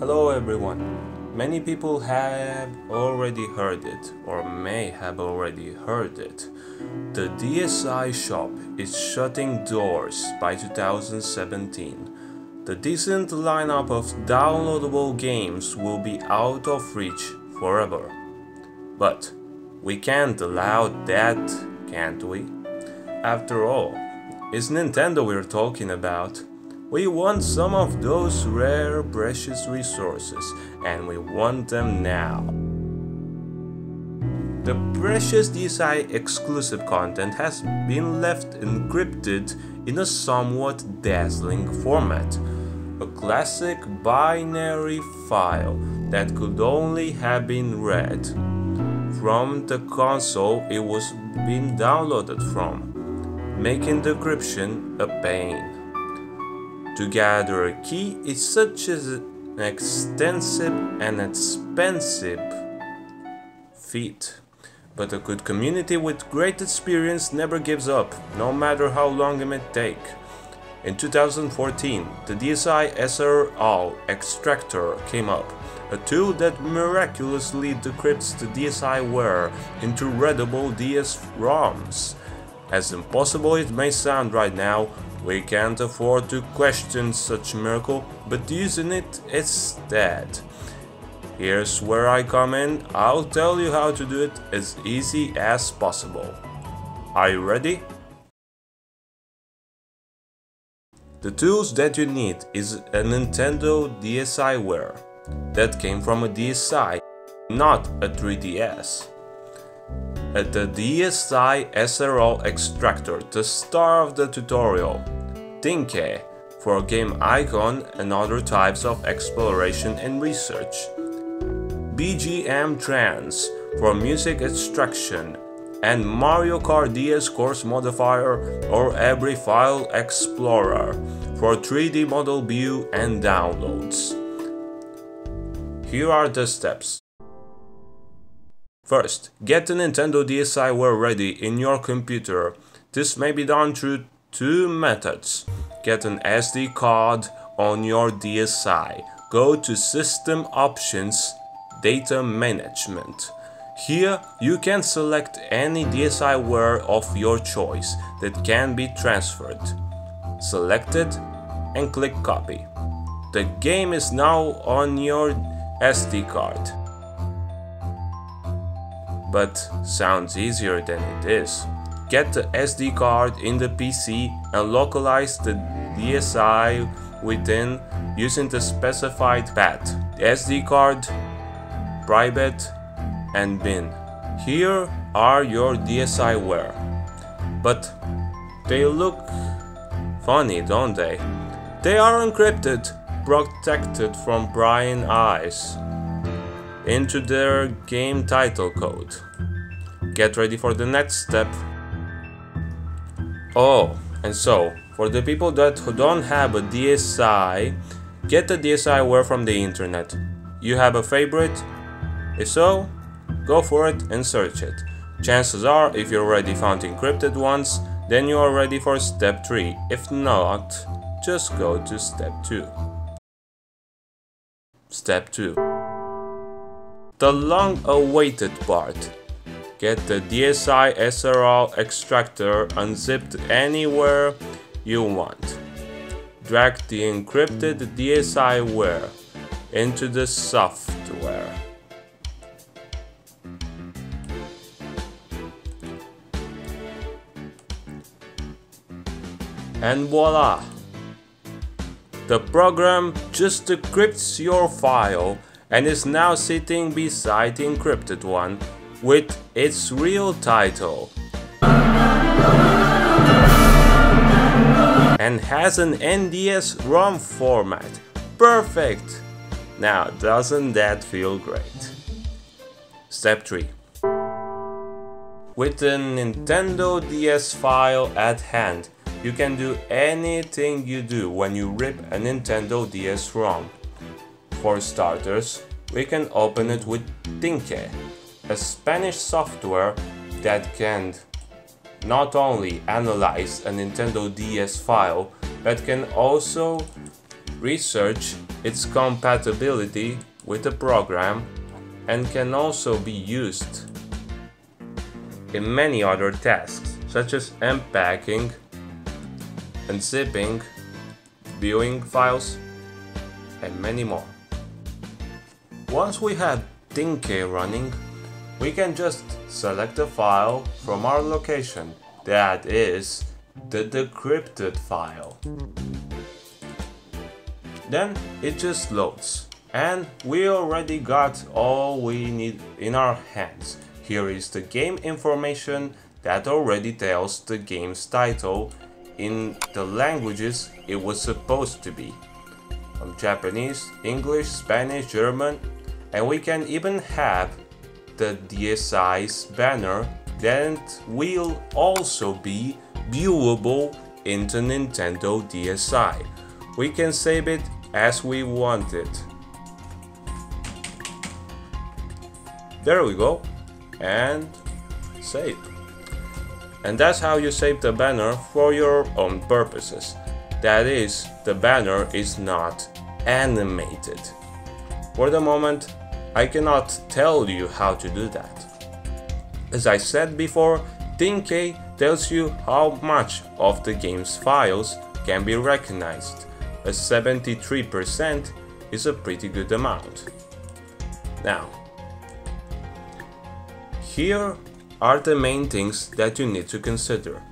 Hello everyone. Many people have already heard it or may have already heard it. The DSi shop is shutting doors by 2017. The decent lineup of downloadable games will be out of reach forever. But we can't allow that, can't we? After all, it's Nintendo we're talking about. We want some of those rare, precious resources, and we want them now. The precious DSi exclusive content has been left encrypted in a somewhat dazzling format. A classic binary file that could only have been read from the console it was being downloaded from, making decryption a pain. To gather a key is such an extensive and expensive feat. But a good community with great experience never gives up, no matter how long it may take. In 2014, the DSi SRL extractor came up, a tool that miraculously decrypts the DSiWare into readable DS-ROMs. As impossible it may sound right now, we can't afford to question such miracle, but using it instead. Here's where I come in, I'll tell you how to do it as easy as possible. Are you ready? The tools that you need is a Nintendo DSiWare that came from a DSi, not a 3DS at the DSi SRL extractor, the star of the tutorial, Tinke for game icon and other types of exploration and research, VGMTrans for music extraction, and Mario Kart DS Course Modifier or Every File Explorer for 3D model view and downloads. Here are the steps. First, get the Nintendo DSiWare ready in your computer. This may be done through two methods. Get an SD card on your DSi. Go to System Options, Data Management. Here you can select any DSiWare of your choice that can be transferred. Select it and click copy. The game is now on your SD card but sounds easier than it is. Get the SD card in the PC and localize the DSi within using the specified path. SD card, private and bin. Here are your DSI DSiWare. But they look funny, don't they? They are encrypted, protected from prying eyes into their game title code. Get ready for the next step. Oh, and so, for the people that don't have a DSi, get the DSiWare from the internet. You have a favorite? If so, go for it and search it. Chances are, if you already found encrypted ones, then you are ready for step 3. If not, just go to step 2. Step 2 the long-awaited part. Get the DSi SRL extractor unzipped anywhere you want. Drag the encrypted DSiWare into the software. And voila! The program just decrypts your file and is now sitting beside the encrypted one with its real title. And has an NDS ROM format. Perfect! Now, doesn't that feel great? Step 3. With the Nintendo DS file at hand, you can do anything you do when you rip a Nintendo DS ROM. For starters, we can open it with Tinke, a Spanish software that can not only analyze a Nintendo DS file, but can also research its compatibility with the program and can also be used in many other tasks such as unpacking, unzipping, viewing files, and many more. Once we have Tinke running, we can just select a file from our location, that is, the decrypted file. Then it just loads, and we already got all we need in our hands. Here is the game information that already tells the game's title in the languages it was supposed to be. From Japanese, English, Spanish, German, and we can even have the DSi's banner that will also be viewable into Nintendo DSi. We can save it as we want it. There we go. And save. And that's how you save the banner for your own purposes. That is, the banner is not animated. For the moment, I cannot tell you how to do that. As I said before, Tinke tells you how much of the game's files can be recognized. A 73% is a pretty good amount. Now, here are the main things that you need to consider.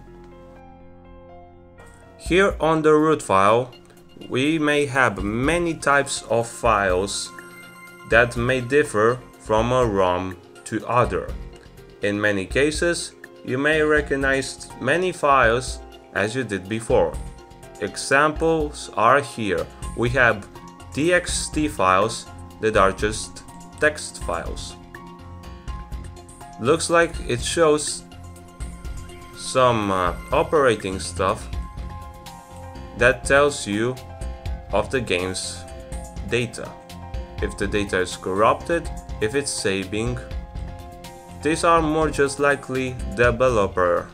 Here on the root file, we may have many types of files that may differ from a ROM to other. In many cases, you may recognize many files as you did before. Examples are here. We have txt files that are just text files. Looks like it shows some uh, operating stuff that tells you of the game's data if the data is corrupted, if it's saving. These are more just likely developer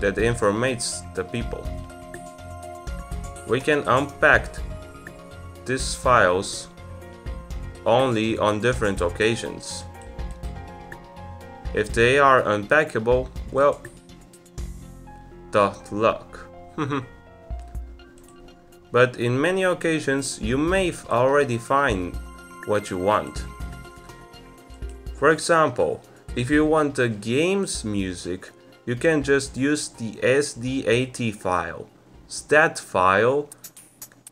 that informates the people. We can unpack these files only on different occasions. If they are unpackable, well, dot luck. but in many occasions you may already find what you want. For example, if you want the game's music, you can just use the SDAT file. SDAT file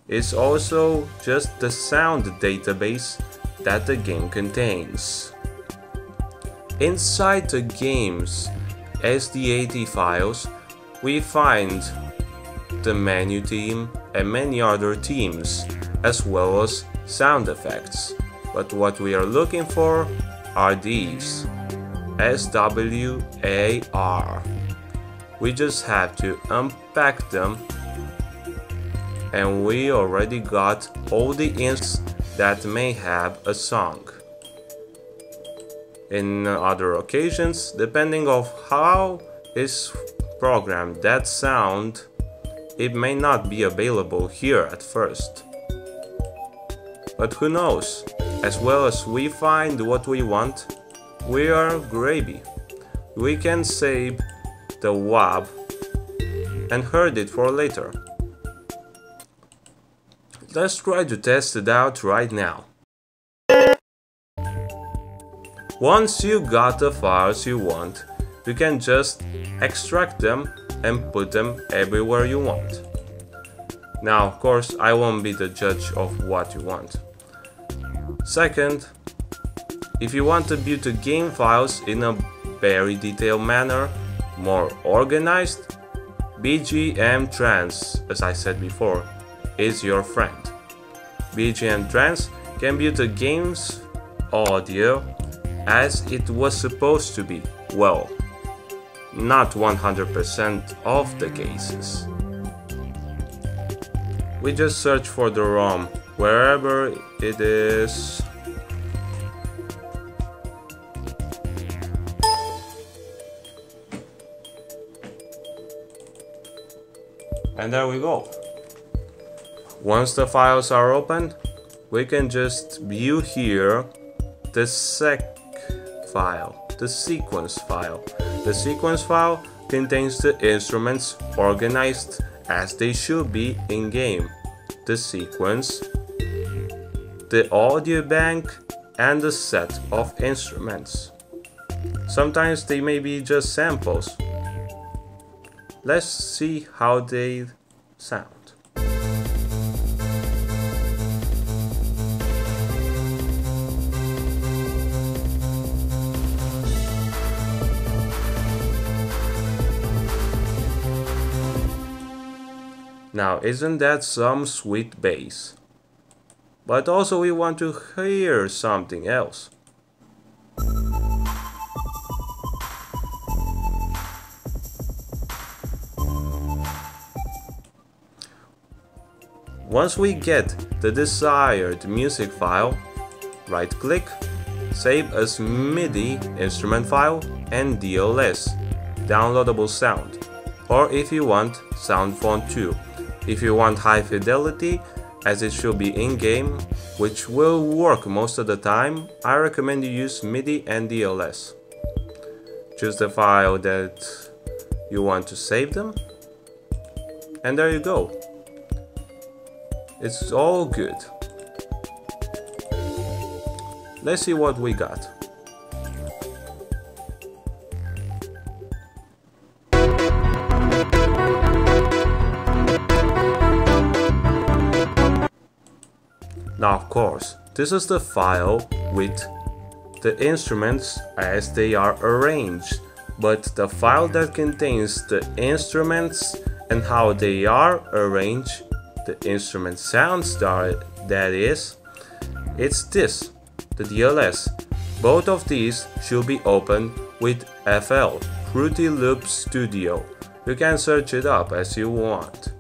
is also just the sound database that the game contains. Inside the game's SDAT files, we find the menu theme, and many other themes, as well as sound effects. But what we are looking for are these SWAR. We just have to unpack them and we already got all the ints that may have a song. In other occasions, depending of how is programmed that sound it may not be available here at first. But who knows, as well as we find what we want, we are gravy. We can save the WAB and herd it for later. Let's try to test it out right now. Once you got the files you want, you can just extract them and put them everywhere you want. Now, of course, I won't be the judge of what you want. Second, if you want to view the game files in a very detailed manner, more organized, VGMTrans, as I said before, is your friend. VGMTrans can view the game's audio as it was supposed to be, well, not 100% of the cases. We just search for the ROM wherever it is. And there we go. Once the files are opened, we can just view here the sec file, the sequence file. The sequence file contains the instruments organized as they should be in game. The sequence, the audio bank, and the set of instruments. Sometimes they may be just samples. Let's see how they sound. Now, isn't that some sweet bass? But also we want to hear something else. Once we get the desired music file, right click, save as MIDI instrument file and DLS, downloadable sound, or if you want, sound font too. If you want high fidelity, as it should be in-game, which will work most of the time, I recommend you use MIDI and DLS. Choose the file that you want to save them, and there you go. It's all good. Let's see what we got. Now of course, this is the file with the instruments as they are arranged, but the file that contains the instruments and how they are arranged, the instrument sounds that is, it's this, the DLS. Both of these should be opened with FL, Fruity Loop Studio. You can search it up as you want.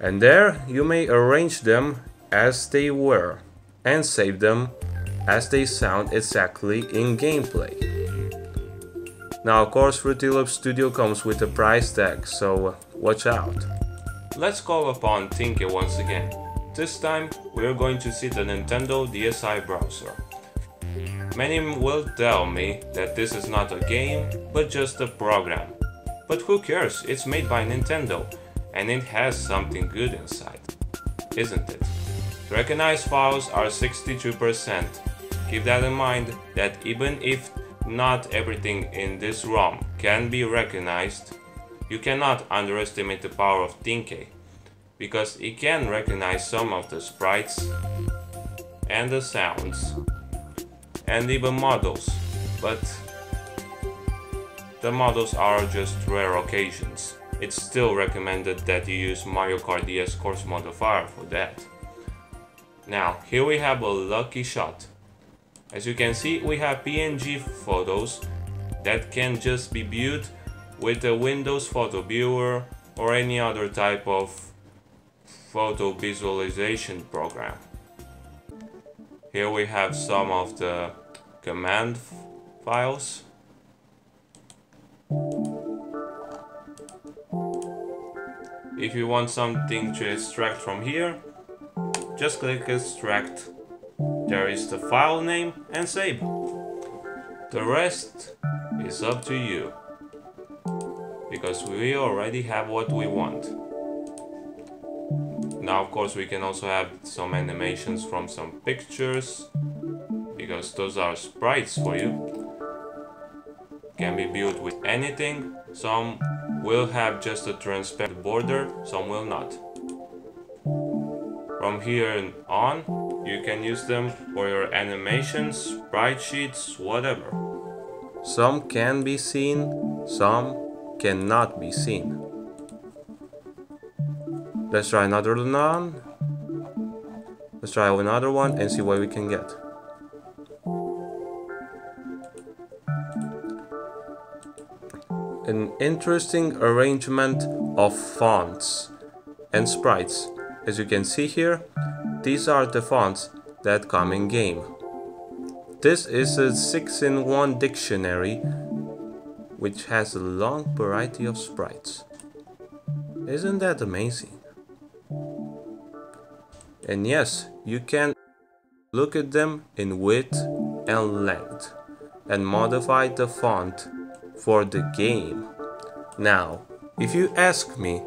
And there you may arrange them as they were and save them as they sound exactly in gameplay. Now of course Fruity Studio comes with a price tag, so watch out. Let's call upon Tinke once again. This time we are going to see the Nintendo DSi browser. Many will tell me that this is not a game, but just a program. But who cares, it's made by Nintendo, and it has something good inside, isn't it? Recognized files are 62%. Keep that in mind that even if not everything in this ROM can be recognized, you cannot underestimate the power of Tinke, because it can recognize some of the sprites and the sounds and even models, but the models are just rare occasions. It's still recommended that you use Mario Kart DS Course Modifier for that. Now, here we have a lucky shot. As you can see, we have PNG photos that can just be viewed with a Windows Photo Viewer or any other type of photo visualization program. Here we have some of the command files. If you want something to extract from here, just click extract. There is the file name and save. The rest is up to you. Because we already have what we want. Now of course we can also have some animations from some pictures. Because those are sprites for you. Can be built with anything. Some will have just a transparent border, some will not. From here on, you can use them for your animations, sprite sheets, whatever. Some can be seen, some cannot be seen. Let's try another one. Let's try another one and see what we can get. An interesting arrangement of fonts and sprites as you can see here, these are the fonts that come in game. This is a 6-in-1 dictionary which has a long variety of sprites. Isn't that amazing? And yes, you can look at them in width and length and modify the font for the game. Now, if you ask me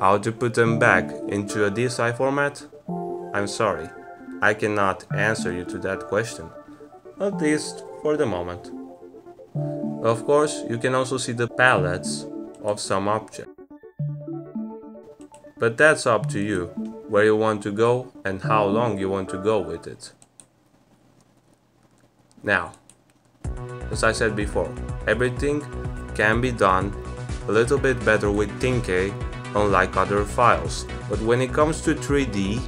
how to put them back into a DSI format, I'm sorry, I cannot answer you to that question, at least for the moment. Of course, you can also see the palettes of some objects. But that's up to you, where you want to go and how long you want to go with it. Now, as I said before, everything can be done a little bit better with Tinke unlike other files. But when it comes to 3D,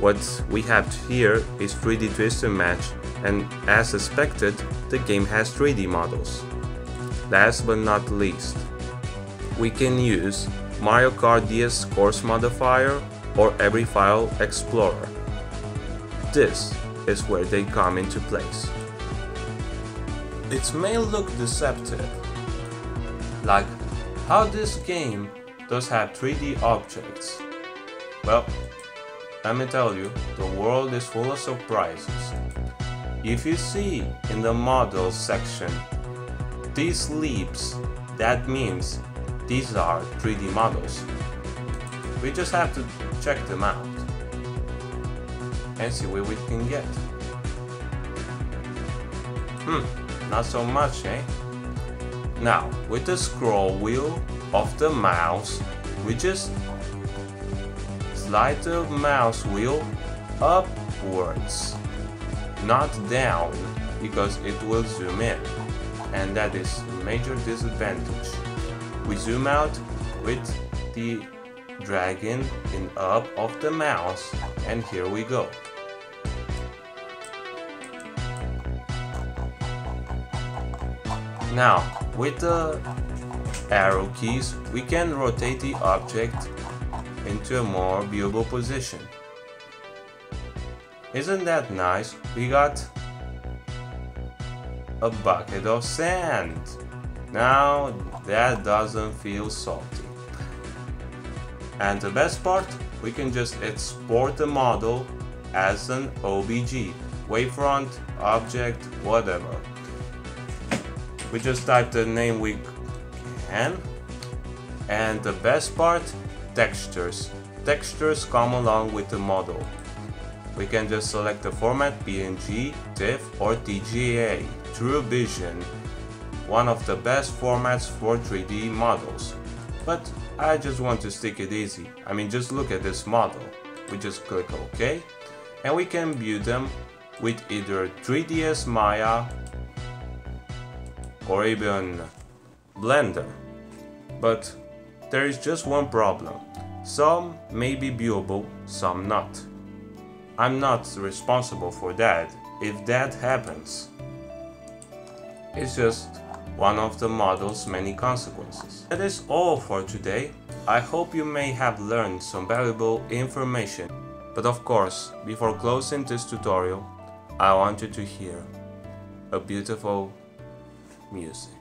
what we have here is 3D twist and match and as expected, the game has 3D models. Last but not least, we can use Mario Kart DS Course Modifier or Every File Explorer. This is where they come into place. It may look deceptive, like how this game does have 3D objects. Well, let me tell you, the world is full of surprises. If you see in the models section these leaps, that means these are 3D models. We just have to check them out and see what we can get. Hmm, not so much, eh? Now, with the scroll wheel of the mouse, we just slide the mouse wheel upwards, not down, because it will zoom in, and that is a major disadvantage. We zoom out with the dragging in up of the mouse, and here we go. Now, with the arrow keys, we can rotate the object into a more viewable position. Isn't that nice? We got a bucket of sand. Now that doesn't feel salty. And the best part, we can just export the model as an OBJ, wavefront, object, whatever. We just type the name we can. And the best part, textures. Textures come along with the model. We can just select the format PNG, TIFF or TGA. True Vision, one of the best formats for 3D models. But I just want to stick it easy. I mean just look at this model. We just click OK and we can view them with either 3ds Maya or even Blender. But there is just one problem. Some may be viewable, some not. I'm not responsible for that if that happens. It's just one of the model's many consequences. That is all for today. I hope you may have learned some valuable information. But of course, before closing this tutorial, I want you to hear a beautiful music.